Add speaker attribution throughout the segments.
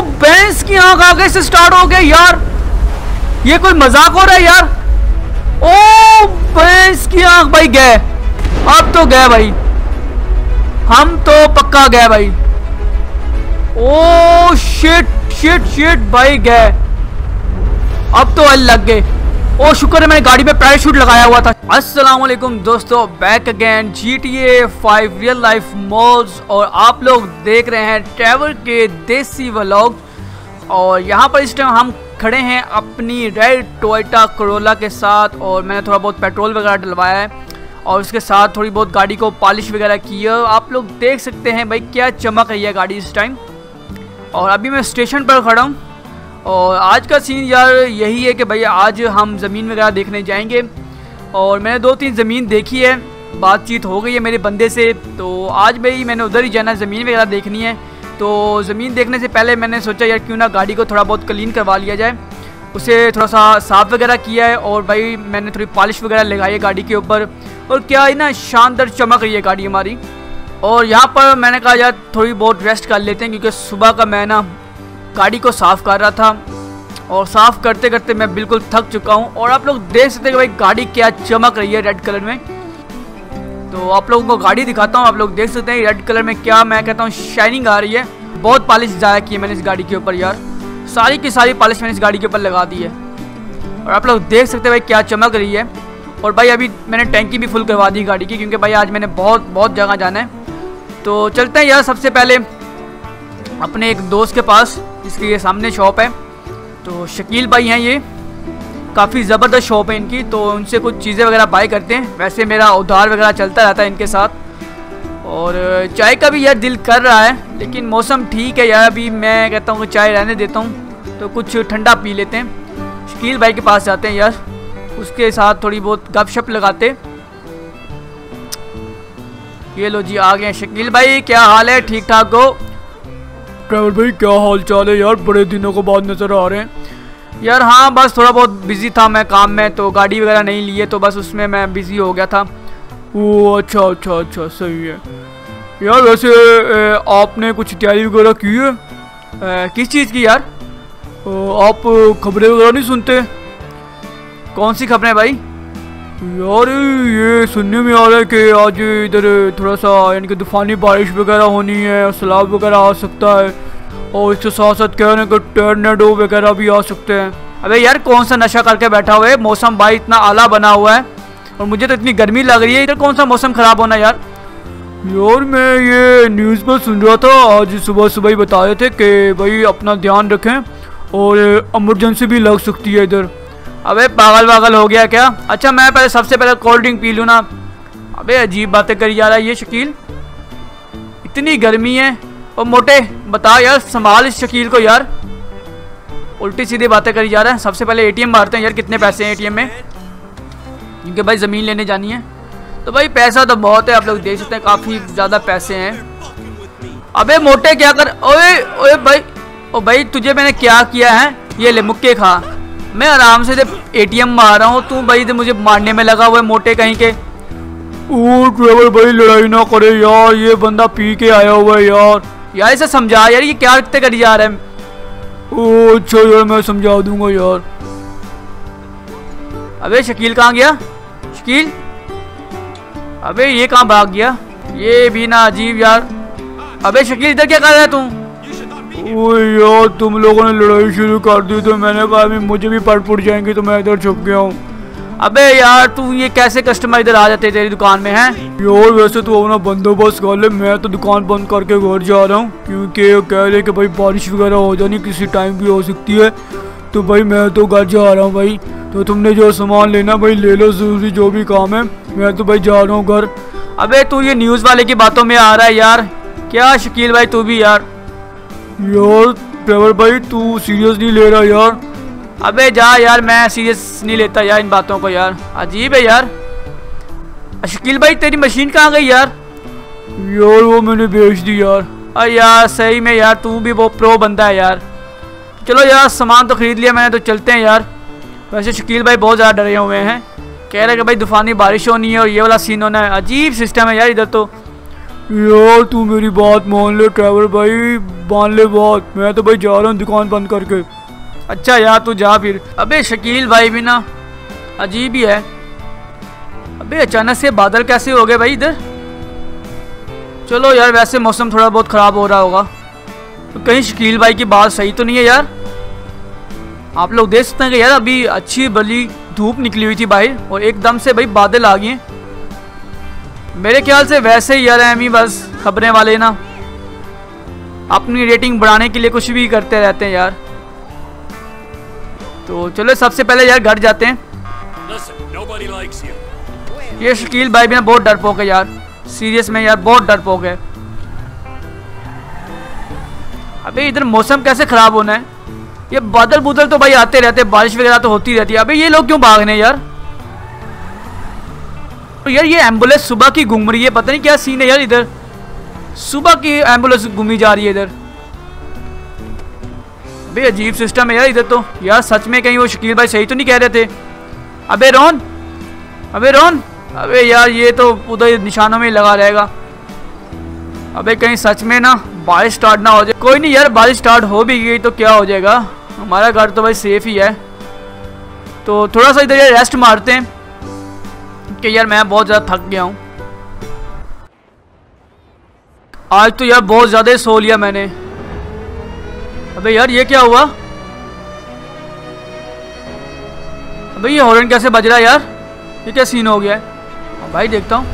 Speaker 1: भैंस की आँख आगे से स्टार्ट हो गया यार। ये कोई मज़ाक हो रहा है यार? ओ बैंस की आँख भाई, गए। अब तो गए भाई। हम तो पक्का गए भाई। ओ शिट शिट शिट भाई, गए। अब तो अल लग गए। ओ शुक्र है मैंने गाड़ी में पैराशूट लगाया हुआ था। अस्सलाम वालेकुम दोस्तों back again G T A five real life mods और आप लोग देख रहे हैं ट्रैवल के देसी व्लॉग और यहाँ पर इस टाइम हम खड़े हैं अपनी रेड टोयोटा करोला के साथ और मैंने थोड़ा बहुत पेट्रोल वगैरह डलवाया है और उसके साथ थोड़ी बहुत गाड़ी को पॉलिश वगैरह की है। आप लोग देख सकते हैं भाई क्या चमक रही है गाड़ी इस टाइम और अभी मैं स्टेशन पर खड़ा हूँ। और आज का सीन यार यही है कि भाई आज हम ज़मीन वगैरह देखने जाएँगे। और मैंने दो तीन ज़मीन देखी है, बातचीत हो गई है मेरे बंदे से। तो आज भाई मैंने उधर ही जाना ज़मीन वगैरह देखनी है। तो ज़मीन देखने से पहले मैंने सोचा यार क्यों ना गाड़ी को थोड़ा बहुत क्लीन करवा लिया जाए। उसे थोड़ा सा साफ़ वगैरह किया है और भाई मैंने थोड़ी पॉलिश वगैरह लगाई है गाड़ी के ऊपर। और क्या है ना, शानदार चमक रही है गाड़ी हमारी। और यहाँ पर मैंने कहा यार थोड़ी बहुत रेस्ट कर लेते हैं, क्योंकि सुबह का मैं ना गाड़ी को साफ़ कर रहा था। और साफ़ करते करते मैं बिल्कुल थक चुका हूँ। और आप लोग देख सकते हैं कि भाई गाड़ी क्या चमक रही है रेड कलर में। तो आप लोगों को गाड़ी दिखाता हूँ। आप लोग देख सकते हैं रेड कलर में क्या मैं कहता हूँ शाइनिंग आ रही है। बहुत पॉलिश ज़्यादा की है मैंने इस गाड़ी के ऊपर यार। सारी की सारी पॉलिश मैंने इस गाड़ी के ऊपर लगा दी है। और आप लोग देख सकते हैं भाई क्या चमक रही है। और भाई अभी मैंने टैंकी भी फुल करवा दी गाड़ी की, क्योंकि भाई आज मैंने बहुत बहुत जगह जाना है। तो चलते हैं यार सबसे पहले अपने एक दोस्त के पास। जिसके ये सामने शॉप है। तो शकील भाई हैं ये। काफ़ी ज़बरदस्त शॉप है इनकी तो उनसे कुछ चीज़ें वगैरह बाय करते हैं। वैसे मेरा उधार वगैरह चलता रहता है इनके साथ। और चाय का भी यार दिल कर रहा है, लेकिन मौसम ठीक है यार। अभी मैं कहता हूँ चाय रहने देता हूँ तो कुछ ठंडा पी लेते हैं। शकील भाई के पास जाते हैं यार। उसके साथ थोड़ी बहुत गपशप लगाते। ये लो जी, आ गए शकील भाई, क्या हाल है? ठीक ठाक हो?
Speaker 2: ट्रैवल भाई, क्या हाल चाल है यार? बड़े दिनों के बाद नज़र आ रहे हैं।
Speaker 1: यार हाँ बस थोड़ा बहुत बिज़ी था मैं काम में तो गाड़ी वगैरह नहीं लिए तो बस उसमें मैं बिज़ी हो गया था।
Speaker 2: ओ अच्छा अच्छा अच्छा सही है। यार, वैसे आपने कुछ तैयारी वगैरह की है?
Speaker 1: किस चीज़ की यार?
Speaker 2: आप खबरें वगैरह नहीं सुनते?
Speaker 1: कौन सी खबरें भाई?
Speaker 2: यार ये सुनने में आ रहा है कि आज इधर थोड़ा सा यानी कि तूफानी बारिश वगैरह होनी है सैलाब वगैरह आ सकता है और इसके साथ साथ कह रहे हैं कि टर्नेडो वगैरह भी आ सकते हैं।
Speaker 1: अबे यार कौन सा नशा करके बैठा हुआ है? मौसम भाई इतना आला बना हुआ है और मुझे तो इतनी गर्मी लग रही है इधर कौन सा मौसम ख़राब होना यार?
Speaker 2: यार मैं ये न्यूज़ पर सुन रहा था आज सुबह सुबह ही बता रहे थे कि भाई अपना ध्यान रखें और इमरजेंसी भी लग सकती है इधर।
Speaker 1: अबे, पागल पागल हो गया क्या? अच्छा मैं पहले सबसे पहले कोल्ड ड्रिंक पी लूँ ना। अबे, अजीब बातें करी जा रहा है ये शकील। इतनी गर्मी है। और मोटे, बता यार, संभाल इस शकील को यार। उल्टी सीधी बातें करी जा रहा है। सबसे पहले एटीएम मारते हैं यार, कितने पैसे हैं एटीएम में? क्योंकि भाई, ज़मीन लेने जानी है। तो भाई, पैसा तो बहुत है, आप लोग देख सकते हैं, काफ़ी ज़्यादा पैसे हैं। अबे, मोटे क्या कर ओए ओए भाई, ओ भाई, तुझे मैंने क्या किया है? ये ले, मुक्के खा। मैं आराम से जब एटीएम मार रहा हूँ तू भाई मुझे मारने में लगा हुआ है मोटे कहीं के।
Speaker 2: ओ ड्राइवर भाई लड़ाई ना करे यार ये बंदा पी के आया हुआ है यार।
Speaker 1: यार इसे समझा यार ये क्या रखते करी जा रहा है?
Speaker 2: ओ अच्छा यार मैं समझा दूँगा यार।
Speaker 1: अबे शकील कहाँ गया? शकील? अबे ये कहाँ भाग गया? ये भी ना अजीब यार। अबे शकील इधर क्या कर रहा है तू?
Speaker 2: यार तुम लोगों ने लड़ाई शुरू कर दी तो मैंने कहा अभी मुझे भी पट पुट जाएँगे तो मैं इधर छुप गया हूँ।
Speaker 1: अबे यार तू ये कैसे कस्टमर इधर आ जाते तेरी दुकान में है?
Speaker 2: यार वैसे तो अपना बंदोबस्त कर ले मैं तो दुकान बंद करके घर जा रहा हूँ क्योंकि कह रहे कि भाई बारिश वगैरह हो जानी किसी टाइम भी हो सकती है। तो भाई मैं तो घर जा रहा हूँ भाई। तो तुमने जो सामान लेना भाई ले लो ज़रूरी जो भी काम है। मैं तो भाई जा रहा हूँ घर।
Speaker 1: अबे तू ये न्यूज़ वाले की बातों में आ रहा है यार। क्या शकील भाई तू भी यार।
Speaker 2: यार ड्राइवर भाई तू सीरियस नहीं ले रहा यार।
Speaker 1: अबे जा यार मैं सीरियस नहीं लेता यार इन बातों को यार। अजीब है यार। शकील भाई तेरी मशीन कहाँ गई यार?
Speaker 2: यार वो मैंने बेच दी यार।
Speaker 1: अरे यार सही में यार तू भी वो प्रो बंदा है यार। चलो यार सामान तो ख़रीद लिया मैंने तो चलते हैं यार। वैसे शकील भाई बहुत ज़्यादा डरे हुए हैं। कह रहे कि भाई तूफानी बारिश होनी है और ये वाला सीन होना है। अजीब सिस्टम है यार इधर तो।
Speaker 2: यार, तू मेरी बात मान ले ट्रैवल भाई, मान ले बात। मैं तो भाई जा रहा हूँ दुकान बंद करके।
Speaker 1: अच्छा यार, तू जा फिर। अबे, शकील भाई भी ना, अजीब ही है। अबे, अचानक से बादल कैसे हो गए भाई इधर? चलो यार, वैसे मौसम थोड़ा बहुत ख़राब हो रहा होगा। तो कहीं शकील भाई की बात सही तो नहीं है यार? आप लोग देख सकते हैं कि यार, अभी अच्छी बली धूप निकली हुई थी बाहर, और एकदम से भाई बादल आ गए मेरे ख्याल से वैसे ही यार एम ही बस खबरें वाले ना। अपनी रेटिंग बढ़ाने के लिए कुछ भी करते रहते हैं यार। तो चलो सबसे पहले यार घर जाते हैं।
Speaker 3: Listen.
Speaker 1: ये शकील भाई भी ना बहुत डर डरपोक है यार। सीरियस में यार बहुत डरपोक है। अबे इधर मौसम कैसे खराब होना है? ये बादल बुदल तो भाई आते रहते हैं बारिश वगैरह तो होती रहती है। अबे ये लोग क्यों भाग रहे हैं यार? तो यार ये एंबुलेंस सुबह की घूम रही है, पता नहीं क्या सीन है यार इधर। सुबह की एंबुलेंस घूमी जा रही है इधर। बे, अजीब सिस्टम है यार इधर तो। यार सच में कहीं वो शकील भाई सही तो नहीं कह रहे थे? अबे रोन अबे रोन अबे यार, ये तो उधर निशानों में ही लगा रहेगा। अबे, कहीं सच में ना, बारिश स्टार्ट ना हो जाए। कोई नहीं यार, बारिश स्टार्ट हो भी गई तो क्या हो जाएगा? हमारा घर तो भाई सेफ़ ही है। तो थोड़ा सा इधर यार रेस्ट मारते हैं। कि यार मैं बहुत ज़्यादा थक गया हूँ। आज तो यार बहुत ज़्यादा ही सो लिया मैंने। अबे यार ये क्या हुआ? अबे ये हॉर्न कैसे बज रहा है यार? ये क्या सीन हो गया है? हाँ भाई देखता हूँ।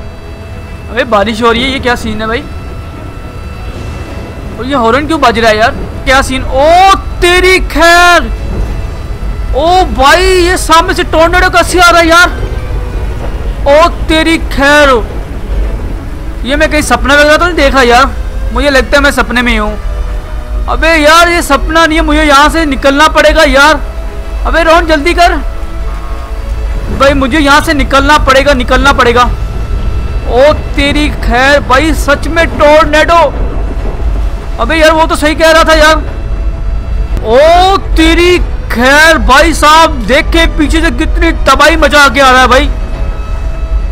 Speaker 1: अबे बारिश हो रही है, ये क्या सीन है भाई? और ये हॉर्न क्यों बज रहा है यार? क्या सीन ओ तेरी खैर! ओ भाई, ये सामने से टोर्नेडो कैसे आ रहा है यार? ओ तेरी खैर। ये मैं कहीं सपना वगैरह तो नहीं देखा यार। मुझे लगता है मैं सपने में ही अबे यार, ये सपना नहीं है, मुझे यहाँ से निकलना पड़ेगा यार। अबे, रोहन, जल्दी कर। भाई, मुझे यहाँ से निकलना पड़ेगा निकलना पड़ेगा। ओ तेरी खैर, भाई, सच में टोर्नेडो। अबे यार, वो तो सही कह रहा था यार। ओ तेरी खैर, भाई साहब, देख के पीछे से कितनी तबाही मज़ा आके आ रहा है भाई।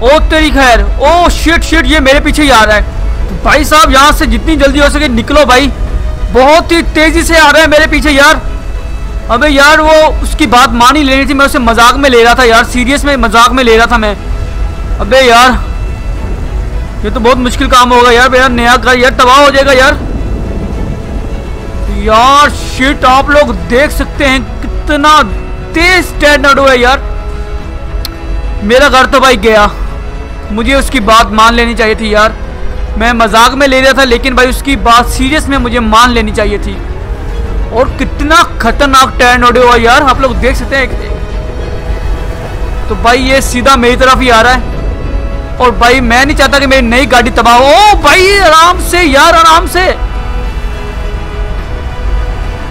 Speaker 1: ओ तेरी खैर, ओ शिट शिट ये मेरे पीछे ही आ रहा है। भाई साहब, यहाँ से जितनी जल्दी हो सके निकलो भाई। बहुत ही तेज़ी से आ रहा है मेरे पीछे यार। अबे यार, वो उसकी बात मान ही लेनी थी, मैं उसे मज़ाक में ले रहा था यार सीरियस में मज़ाक में ले रहा था मैं। अबे यार, ये तो बहुत मुश्किल काम होगा यार, मेरा नया घर यार, तबाह हो जाएगा यार। यार शिट आप लोग देख सकते हैं कितना तेज टर्नडो है यार। मेरा घर तो भाई गया। मुझे उसकी बात मान लेनी चाहिए थी यार। मैं मज़ाक में ले रहा था, लेकिन भाई उसकी बात सीरियस में मुझे मान लेनी चाहिए थी। और कितना खतरनाक टर्नडो हुआ यार, आप लोग देख सकते हैं तो भाई ये सीधा मेरी तरफ़ ही आ रहा है। और भाई मैं नहीं चाहता कि मेरी नई गाड़ी तबाह हो। भाई, आराम से यार, आराम से।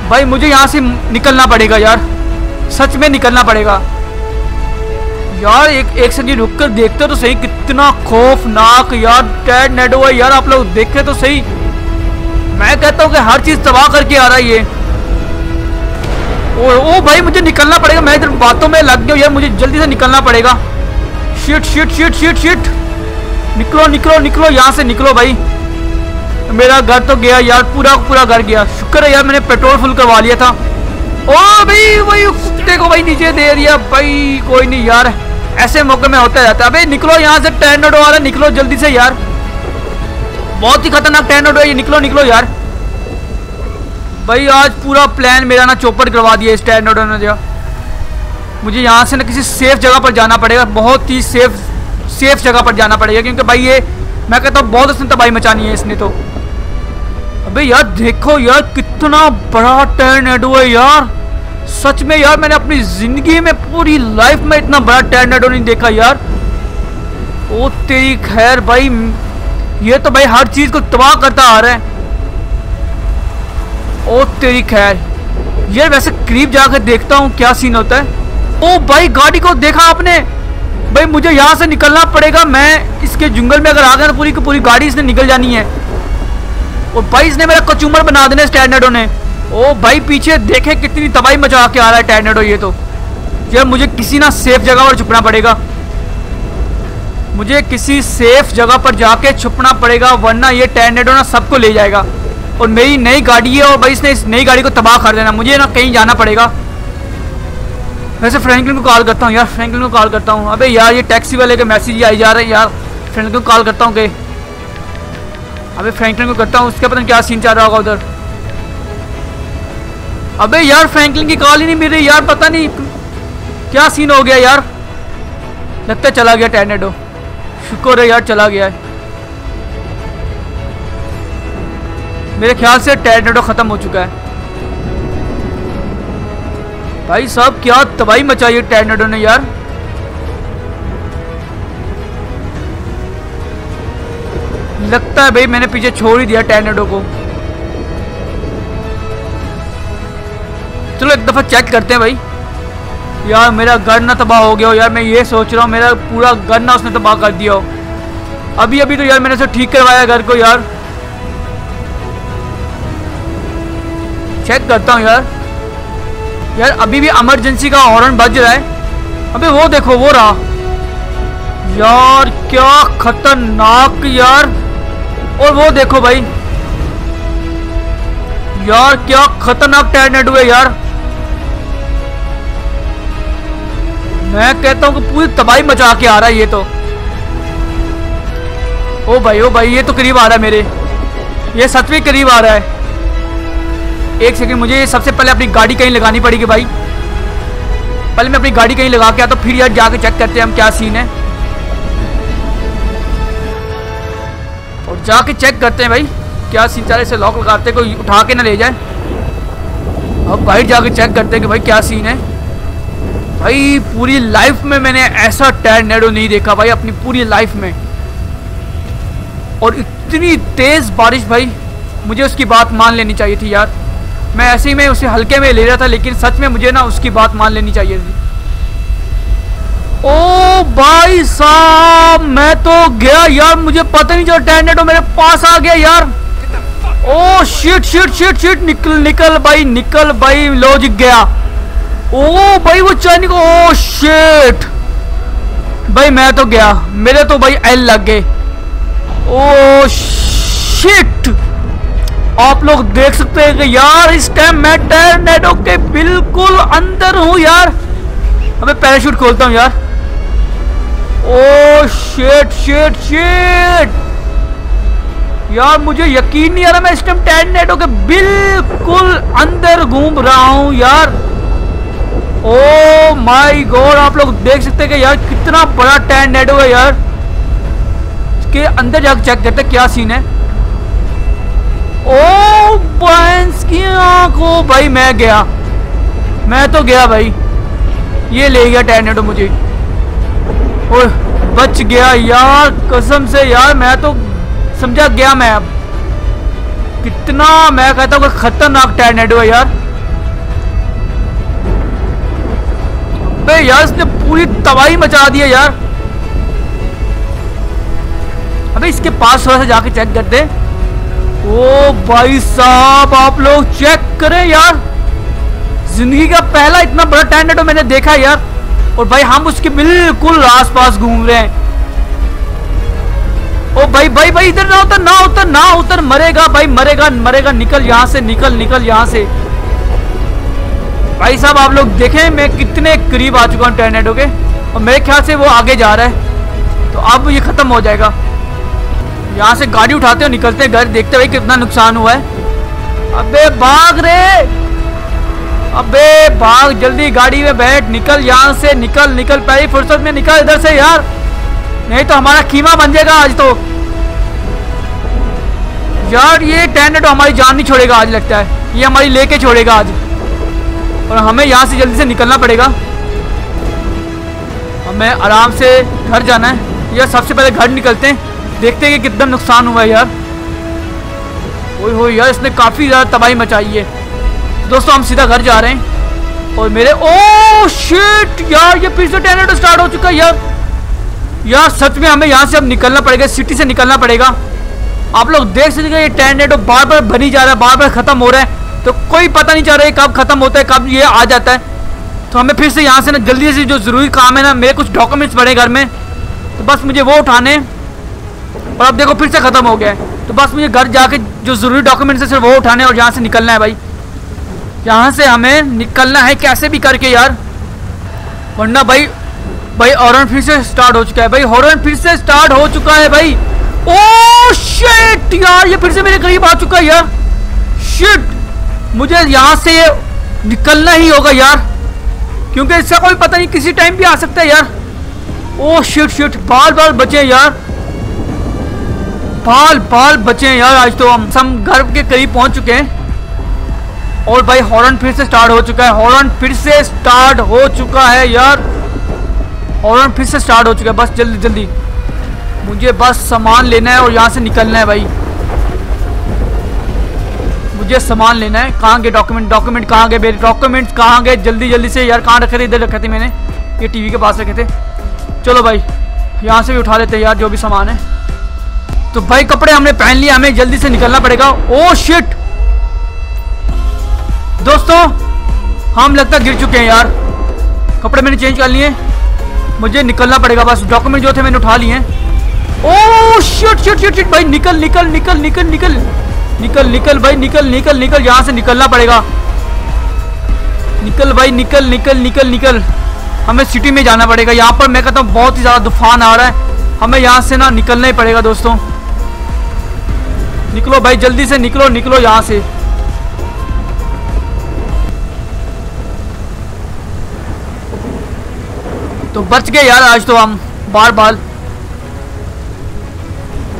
Speaker 1: भाई मुझे यहाँ से निकलना पड़ेगा यार। सच में निकलना पड़ेगा। यार एक एक सेकंड रुक कर देखते तो सही कितना खौफनाक यार टैड नेडो है यार आप लोग देखे तो सही। मैं कहता हूँ कि हर चीज़ तबाह करके आ रहा है ये। ओ, ओ भाई मुझे निकलना पड़ेगा मैं इधर बातों में लग गया यार मुझे जल्दी से निकलना पड़ेगा। Shit shit shit shit shit निकलो निकलो निकलो यहाँ से निकलो भाई। मेरा घर तो गया यार पूरा पूरा घर गया। शुक्र है यार मैंने पेट्रोल फुल करवा लिया था। ओ भाई वही कुत्ते को भाई नीचे दे दिया। भाई कोई नहीं यार। ऐसे मौके में होता रहता है। अबे, निकलो यहाँ से आ रहा निकलो जल्दी से यार। बहुत ही खतरनाक टैंडो है ये। निकलो निकलो यार। भाई, आज पूरा प्लान मेरा ना चौपट करवा दिया इस टैंडो ने जो। मुझे यहाँ से ना किसी सेफ़ जगह पर जाना पड़ेगा। बहुत ही सेफ़ सेफ़ जगह पर जाना पड़ेगा। क्योंकि भाई, ये मैं कहता हूँ, बहुत उसने तबाही मचानी है इसने तो। अबे, यार देखो यार, कितना बड़ा टर्नेडो है यार। सच में यार, मैंने अपनी ज़िंदगी में पूरी लाइफ में इतना बड़ा टर्नेडो नहीं देखा यार। ओ, तेरी खैर भाई, ये तो भाई हर चीज़ को तबाह करता आ रहा है। ओ, तेरी खैर। यार, वैसे करीब जाकर देखता हूँ, क्या सीन होता है। ओ, भाई, गाड़ी को देखा आपने? भाई, मुझे यहाँ से निकलना पड़ेगा, मैं इसके जंगल में अगर आ गया ना पूरी की पूरी गाड़ी इसने निकल जानी है। और भाई, इसने मेरा कचूमर बना देना इस टैर्नेडो ने। ओ भाई, पीछे देखे कितनी तबाही मचा के आ रहा है टैर्नेडो ये तो। यार, मुझे किसी ना सेफ़ जगह पर छुपना पड़ेगा। मुझे किसी सेफ़ जगह पर जाके छुपना पड़ेगा, वरना ये टैनेडो ना सबको ले जाएगा। और मेरी नई गाड़ी है और भाई, इसने इस नई गाड़ी को तबाह कर देना। मुझे ना कहीं जाना पड़ेगा। वैसे फ्रैंकलिन को कॉल करता हूँ यार फ्रैंकलिन को कॉल करता हूँ। अबे यार, ये टैक्सी वाले के मैसेज आई जा रहे हैं। यार फ्रैंकलिन को कॉल करता हूँ कि अबे फ्रैंकलिन को करता हूँ, उसके पता क्या सीन चल रहा होगा उधर। अबे यार फ्रैंकलिन की कॉल ही नहीं मिल रही। यार, पता नहीं, क्या सीन हो गया यार? लगता चला गया टैनेडो शुक्र है यार, चला गया है। मेरे ख्याल से टैनेडो खत्म हो चुका है। भाई साहब, क्या तबाही मचाई है टैनेडो ने यार? लगता है भाई मैंने पीछे छोड़ ही दिया टैनेडो को। चलो एक दफ़ा चेक करते हैं भाई। यार, मेरा घर ना तबाह हो गया हो। यार, मैं ये सोच रहा हूँ, मेरा पूरा घर ना उसने तबाह कर दिया हो। अभी अभी तो यार मैंने उसे ठीक करवाया घर को यार। चेक करता हूँ यार। यार, अभी भी इमरजेंसी का हॉर्न बज रहा है। अबे, वो देखो, वो रहा। यार, क्या खतरनाक यार। और वो देखो भाई। यार, क्या खतरनाक टैरनेडो है यार। मैं कहता हूँ कि पूरी तबाही मचा के आ रहा है ये तो। ओ भाई ओ भाई, ये तो करीब आ रहा है मेरे। ये में करीब आ रहा है। एक सेकंड मुझे सबसे पहले अपनी गाड़ी कहीं लगानी पड़ेगी भाई। पहले मैं अपनी गाड़ी कहीं लगा के आता तो फिर यार जाके चेक करते हैं हम क्या सीन है। और जाके चेक करते हैं भाई, क्या सीन चाहे इसे लॉक लगाते कोई उठा के ना ले जाए। अब बाहर जाके चेक करते हैं कि भाई क्या सीन है। भाई, पूरी लाइफ में मैंने ऐसा टर्नेडो नहीं देखा भाई, अपनी पूरी लाइफ में। और इतनी तेज बारिश भाई, मुझे उसकी बात मान लेनी चाहिए थी यार। मैं ऐसे ही, मैं उसे हल्के में ले रहा था, लेकिन सच में मुझे ना उसकी बात मान लेनी चाहिए थी। ओ भाई साहब, मैं तो गया यार, मुझे पता नहीं चला टर्नेडो मेरे पास आ गया यार। Oh shit shit shit shit निकल निकल भाई निकल भाई लॉजिक गया। ओ भाई वो चाइनी को, ओ शिट भाई मैं तो गया, मेरे तो भाई एल लग गए। ओ शिट आप लोग देख सकते हैं कि यार इस टाइम मैं टर्नेडो के बिल्कुल अंदर हूँ यार। अबे पैराशूट खोलता हूँ यार। ओ शेट शेट शेट यार मुझे यकीन नहीं आ रहा मैं इस टाइम टर्नेडो के बिल्कुल अंदर घूम रहा हूँ यार। ओ माय गॉड आप लोग देख सकते हैं कि यार कितना बड़ा टर्नेडो है यार। इसके अंदर जाकर चेक करते क्या सीन है। ओ बैंस की आँखों, भाई मैं गया। मैं तो गया भाई। ये ले गया टैनेडो मुझे। और बच गया यार, कसम से यार, मैं तो समझा गया मैं अब। कितना मैं कहता हूँ खतरनाक टैनेडो है यार। बे यार, इसने पूरी तबाही मचा दी है यार। अबे इसके पास थोड़ा सा जाके चेक कर हैं ओ भाई साहब, आप लोग चेक करें यार। ज़िंदगी का पहला इतना बड़ा टैंडेटो मैंने देखा यार। और भाई हम उसके बिल्कुल आसपास घूम रहे हैं। ओ भाई भाई भाई, इधर ना उतर ना उतर ना उतर। मरेगा, भाई, मरेगा मरेगा। निकल यहाँ से, निकल निकल यहाँ से। भाई साहब, आप लोग देखें, मैं कितने करीब आ चुका हूँ टर्नेडो के और मेरे ख्याल से वो आगे जा रहा है। तो अब ये खत्म हो जाएगा। यहाँ से गाड़ी उठाते हो निकलते हैं घर, देखते भाई कितना नुकसान हुआ है। अबे भाग रे! अबे भाग, जल्दी गाड़ी में बैठ, निकल यहाँ से, निकल निकल, पहली फुर्सत में निकल इधर से यार। नहीं तो हमारा कीमा बन जाएगा आज तो। यार, ये टैंडेटो हमारी जान नहीं छोड़ेगा आज लगता है। ये हमारी लेके छोड़ेगा आज। और हमें यहाँ से जल्दी से निकलना पड़ेगा। हमें आराम से घर जाना है। यार सबसे पहले घर निकलते हैं। देखते हैं कि कितना नुकसान हुआ है यार। ओए हो यार, इसने काफ़ी ज़्यादा तबाही मचाई है। दोस्तों, हम सीधा घर जा रहे हैं। और मेरे ओ शिट यार, ये फिर से टैनेटो स्टार्ट हो चुका है यार। यार, सच में हमें यहाँ से अब निकलना पड़ेगा सिटी से निकलना पड़ेगा। आप लोग देख सकते ये टैनेटो बार बार बनी जा रहा है बार बार खत्म हो रहा है। तो कोई पता नहीं चल रहा है कब खत्म होता है, कब ये आ जाता है। तो हमें फिर से यहाँ से ना, जल्दी से जो ज़रूरी काम है ना, मेरे कुछ डॉक्यूमेंट्स पड़े घर में। तो बस मुझे वो उठाने। और अब देखो फिर से ख़त्म हो गया है। तो बस मुझे घर जाके जो ज़रूरी डॉक्यूमेंट्स है, सिर्फ़ वो उठाने और यहाँ से निकलना है भाई। यहाँ से हमें निकलना है कैसे भी करके यार। वरना भाई भाई हॉर्न फिर से स्टार्ट हो चुका है। भाई हॉरन फिर से स्टार्ट हो चुका है भाई। ओ शिट यार, ये फिर से मेरे करीब आ चुका है यार। शिट मुझे यहाँ से निकलना ही होगा यार। क्योंकि इसका कोई पता नहीं किसी टाइम भी आ सकता है यार। ओ शिट शिट बाल बाल बचे यार। बाल बाल बचे यार, आज तो हम हम घर के करीब पहुँच चुके हैं। और भाई, हॉर्न फिर से स्टार्ट हो चुका है। हॉर्न फिर से स्टार्ट हो चुका है यार। हॉर्न फिर से स्टार्ट हो चुका है। बस जल्दी जल्दी। मुझे बस सामान लेना है और यहाँ से निकलना है भाई। मुझे सामान लेना है। कहाँ गए डॉक्यूमेंट डॉक्यूमेंट कहाँ गए मेरे? डॉक्यूमेंट्स कहाँ गए? जल्दी जल्दी से यार, कहाँ रखे थे? इधर रखे थे मैंने। ये टीवी के पास रखे थे। चलो भाई, यहाँ से भी उठा लेते हैं यार, जो भी सामान है। तो भाई, कपड़े हमने पहन लिए, हमें जल्दी से निकलना पड़ेगा। ओ शिट दोस्तों, हम लगता गिर चुके हैं यार। कपड़े मैंने चेंज कर लिए। मुझे निकलना पड़ेगा बस। डॉक्यूमेंट जो थे मैंने उठा लिए oh shit shit shit shit भाई, निकल निकल निकल निकल निकल। निकल निकल भाई, निकल निकल निकल, यहाँ से निकलना पड़ेगा। निकल भाई, निकल निकल निकल निकल। हमें सिटी में जाना पड़ेगा। यहाँ पर मैं कहता हूँ, बहुत ही ज़्यादा तूफ़ान आ रहा है। हमें यहाँ से ना निकलना ही पड़ेगा दोस्तों। निकलो भाई, जल्दी से निकलो निकलो यहाँ से। तो बच गए यार आज तो हम बार बार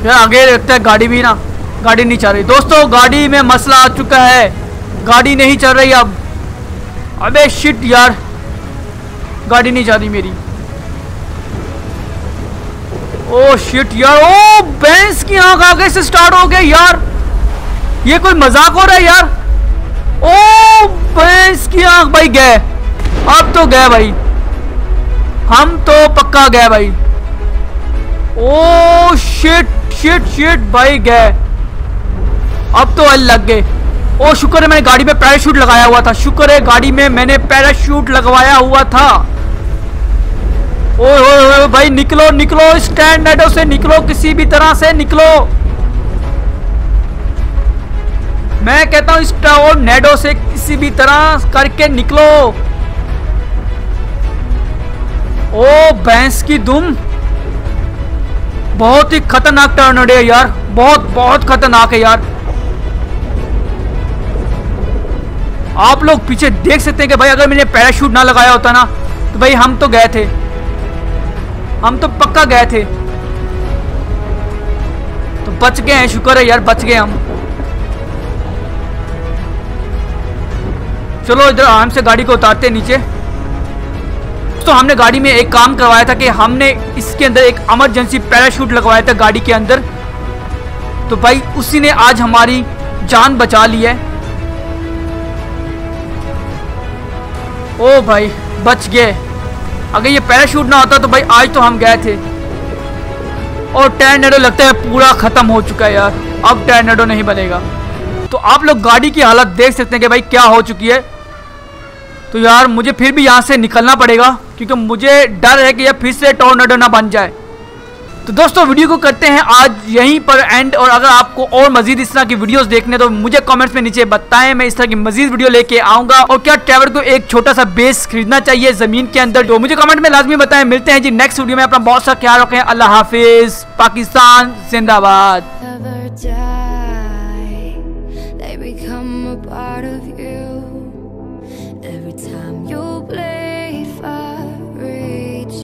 Speaker 1: यार आगे लगता है गाड़ी भी ना। गाड़ी नहीं चल रही। दोस्तों, गाड़ी में मसला आ चुका है। गाड़ी नहीं चल रही अब। अबे शिट यार। गाड़ी नहीं जा रही मेरी। ओ शिट यार। ओ भैंस की आँख आगे से स्टार्ट हो गया यार। ये कोई मज़ाक हो रहा है यार? ओ भैंस की आँख भाई गए। अब तो गए भाई। हम तो पक्का गए भाई। ओ शिट शिट शिट भाई गए। अब तो अल लग गए। ओ शुक्र है मैंने गाड़ी में पैराशूट लगाया हुआ था। शुक्र है गाड़ी में मैंने पैराशूट लगवाया हुआ था। ओ, ओ, ओ भाई निकलो निकलो स्टैंड नेडो से निकलो किसी भी तरह से निकलो। मैं कहता हूँ स्टोर नेडो से किसी भी तरह करके निकलो। ओ भैंस की दुम। बहुत ही खतरनाक टर्नडे है यार। बहुत बहुत खतरनाक है यार। आप लोग पीछे देख सकते हैं कि भाई अगर मैंने पैराशूट ना लगाया होता ना तो भाई हम तो गए थे। हम तो पक्का गए थे। तो बच गए हैं, शुक्र है यार, बच गए हम। चलो इधर आराम से गाड़ी को उतारते नीचे। तो हमने गाड़ी में एक काम करवाया था कि हमने इसके अंदर एक इमरजेंसी पैराशूट लगवाया था गाड़ी के अंदर। तो भाई, उसी ने आज हमारी जान बचा ली है। ओ भाई, बच गए। अगर ये पैराशूट ना होता तो भाई आज तो हम गए थे। और टैनडो लगता है पूरा खत्म हो चुका है यार। अब टैनडो नहीं बनेगा। तो आप लोग गाड़ी की हालत देख सकते हैं कि भाई क्या हो चुकी है। तो यार, मुझे फिर भी यहाँ से निकलना पड़ेगा, क्योंकि मुझे डर है कि यह फिर से टॉर्नेडो ना बन जाए। तो दोस्तों वीडियो को करते हैं आज यहीं पर एंड और अगर आपको और मजीद इस तरह की वीडियोस देखने तो मुझे कमेंट्स में नीचे बताएँ, मैं इस तरह की मजीद वीडियो लेके आऊँगा। और क्या ट्रेवर को एक छोटा सा बेस खरीदना चाहिए ज़मीन के अंदर? तो मुझे कमेंट में लाजमी बताएँ। मिलते हैं जी नेक्स्ट वीडियो में। अपना बहुत सा ख्याल रखें। अल्लाह हाफिज। पाकिस्तान, जिंदाबाद।